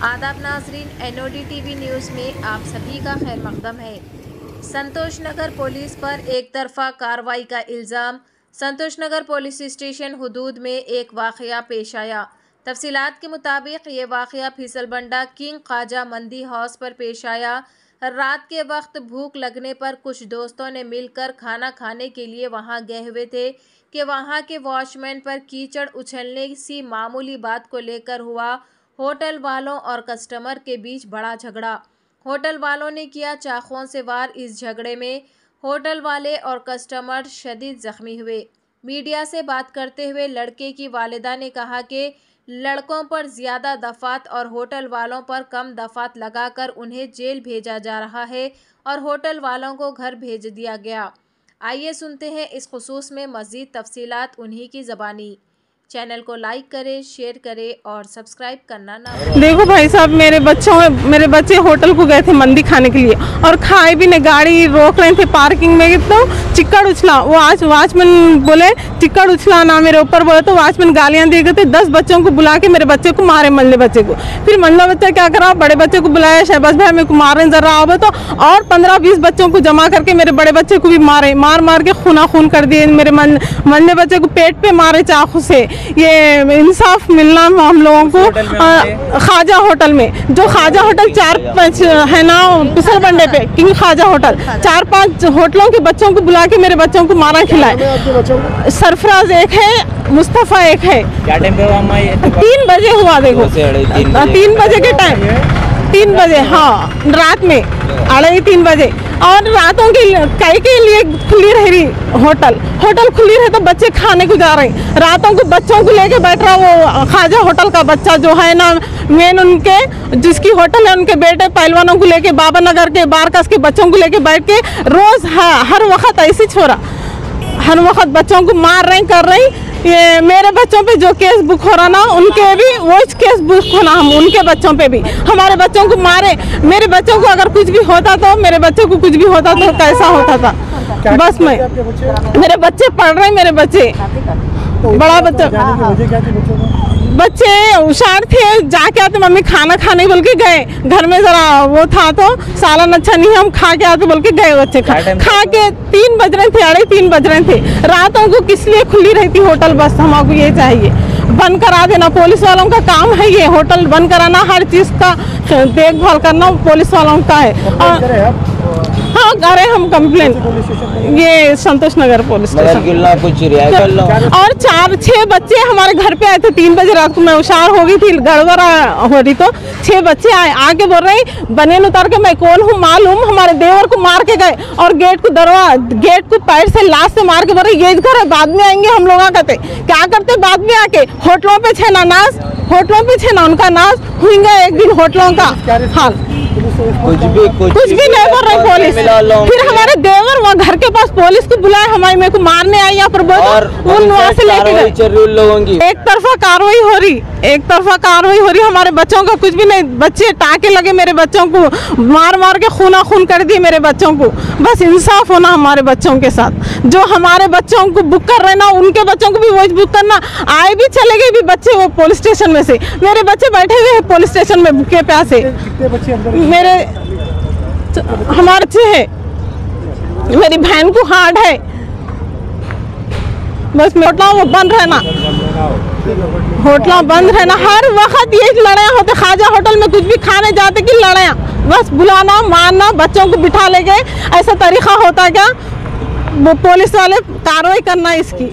आदाब नाजरीन NOD TV news में आप सभी का खैर मकदम है। संतोष नगर पुलिस पर एक तरफा कार्रवाई का इल्ज़ाम। संतोष नगर पुलिस स्टेशन हदूद में एक वाक़या पेश आया। तफसीलात के मुताबिक ये वाक़या फिसलबंडा किंग ख्वाजा मंदी हाउस पर पेश आया। रात के वक्त भूख लगने पर कुछ दोस्तों ने मिलकर खाना खाने के लिए वहाँ गए हुए थे कि वहाँ के वॉचमैन पर कीचड़ उछलने सी मामूली बात को लेकर हुआ होटल वालों और कस्टमर के बीच बड़ा झगड़ा। होटल वालों ने किया चाकुओं से वार। इस झगड़े में होटल वाले और कस्टमर शदीद जख्मी हुए। मीडिया से बात करते हुए लड़के की वालदा ने कहा कि लड़कों पर ज़्यादा दफात और होटल वालों पर कम दफात लगाकर उन्हें जेल भेजा जा रहा है और होटल वालों को घर भेज दिया गया। आइए सुनते हैं इस खसूस में मज़ीद तफसीलात उन्हीं की ज़बानी। चैनल को लाइक करें, शेयर करें और सब्सक्राइब करना ना देखो भाई साहब, मेरे बच्चों मेरे बच्चे होटल को गए थे मंदी खाने के लिए और खाए भी नहीं, गाड़ी रोक रहे थे पार्किंग में तो चिक्कड़ उछला, वो आज वॉचमैन बोले, चिक्कड़ उछला ना मेरे ऊपर, बोले तो वॉचमैन गालियाँ दे गए थे, दस बच्चों को बुला के मेरे बच्चे को मारे, मल्ले बच्चे को। फिर मल्ला बच्चा क्या करा, बड़े बच्चे को बुलाया, शहबाज भाई मेरे को मारे जरा आओ तो और पंद्रह बीस बच्चों को जमा करके मेरे बड़े बच्चे को भी मारे मार मार के खूना खून कर दिए मेरे मंदे बच्चे को पेट पे मारे चाकू से। ये इंसाफ मिलना हम लोगों को ख्वाजा होटल में जो ख्वाजा होटल चार पाँच है ना पिसल बंडे पे किंग ख्वाजा होटल। चार पाँच होटलों के बच्चों को बुला के मेरे बच्चों को मारा खिलाए। सरफराज एक है मुस्तफ़ा एक है। क्या टाइम पे हुआ तीन बजे हुआ देखो। तीन हाँ, बजे। तीन बजे के टाइम तीन बजे। हाँ रात में। अढ़ाई तीन बजे। और रातों के कई के लिए खुली रह रही होटल। होटल खुली रहे तो बच्चे खाने को जा रहे रातों को बच्चों को लेके बैठ रहा वो खाजा होटल का बच्चा जो है ना मेन उनके, जिसकी होटल है उनके बेटे पहलवानों को लेके, बाबा नगर के, बारकस के बच्चों को लेके बैठ के रोज हर वक्त ऐसी छोरा। हर वक्त बच्चों को मार रही कर रही। ये मेरे बच्चों पे जो केस बुक हो रहा ना उनके भी वो केस बुक होना हम उनके बच्चों पे भी। हमारे बच्चों को मारे। मेरे बच्चों को अगर कुछ भी होता तो मेरे बच्चों को कुछ भी होता तो कैसा होता था? बस मैं मेरे बच्चे पढ़ रहे मेरे बच्चे। बड़ा बच्चा बच्चे होशियार थे जाके आते मम्मी खाना खाने बोल के गए। घर में जरा वो था तो सालन अच्छा नहीं है हम खा के आते बोल के गए बच्चे। खा, खा के तीन बज रहे थे अढ़ाई तीन बज रहे थे। रातों को किस लिए खुली रहती होटल बस? हमको ये चाहिए। बंद करा देना पुलिस वालों का काम है ये। होटल बंद कराना हर चीज़ का देखभाल करना पुलिस वालों का है। हाँ करे हम कंप्लेन ये संतोष नगर पुलिस स्टेशन और चार छह बच्चे हमारे घर पे आए थे तीन बजे रात को। मैं होशियार हो गई थी गड़बड़ हो रही तो। छह बच्चे आए आके बोल रहे बनेन उतार के मैं कौन हूँ? मालूम हमारे देवर को मार के गए और गेट को दरवा गेट को पैर से लाश से मार के बोल रहे ये घर है बाद में आएँगे हम लोग कहते क्या करते बाद में आके? होटलों पे छे ना नाश होटलों पे छे ना उनका नाश हुएगा एक दिन होटलों का। हाल कुछ भी कुछ कुछ भी नहीं बोल रहे पुलिस। फिर हमारे देवर वहाँ घर के पास पुलिस को बुलाए हमारे मेरे को मारने आई यहाँ पर और बोलो उन वहाँ से लेके गए। एक तरफा कार्रवाई हो रही। एक तरफा कार्रवाई हो रही है हमारे बच्चों का कुछ भी नहीं। बच्चे टाके लगे मेरे बच्चों को मार मार के खूना खून कर दिए मेरे बच्चों को। बस इंसाफ होना हमारे बच्चों के साथ। जो हमारे बच्चों को बुक कर रहे ना उनके बच्चों को भी वही बुक करना। आए भी चले गए भी बच्चे वो पुलिस स्टेशन में से। मेरे बच्चे बैठे हुए हैं पुलिस स्टेशन में भूखे प्यासे। मेरे हमारे अच्छे है। मेरी बहन को हार्ड है। बस होटलों में बंद रहना। होटला बंद रहना। हर वक्त ये लड़ाई होते खाजा होटल में कुछ भी खाने जाते कि लड़ाई बस बुलाना, मारना, बच्चों को बिठा ले गए ऐसा तरीका होता क्या? वो पुलिस वाले कार्रवाई करना इसकी।